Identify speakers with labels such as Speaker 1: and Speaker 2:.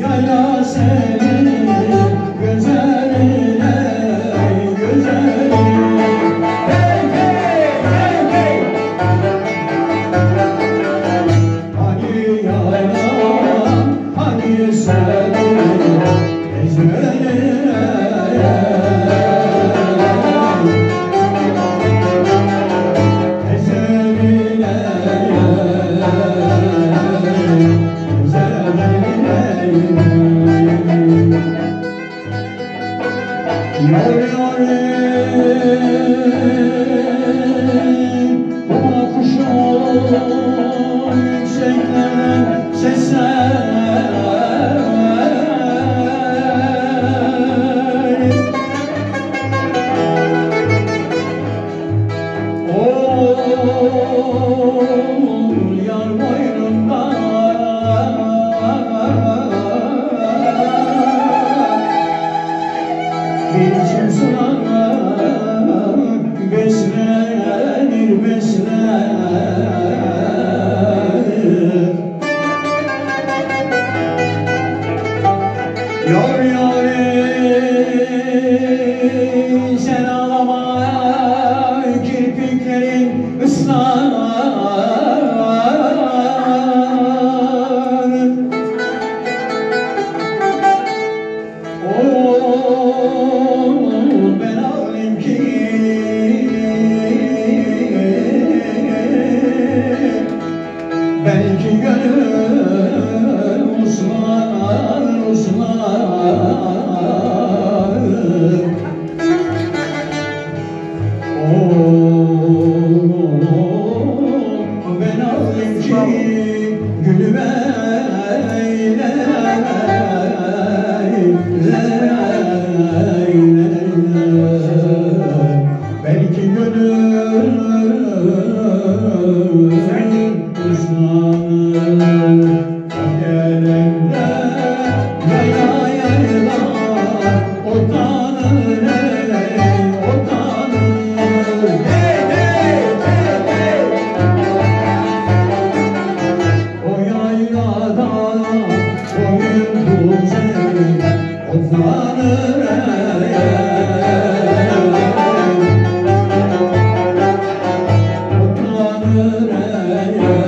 Speaker 1: yayla seni Spirit. yeah.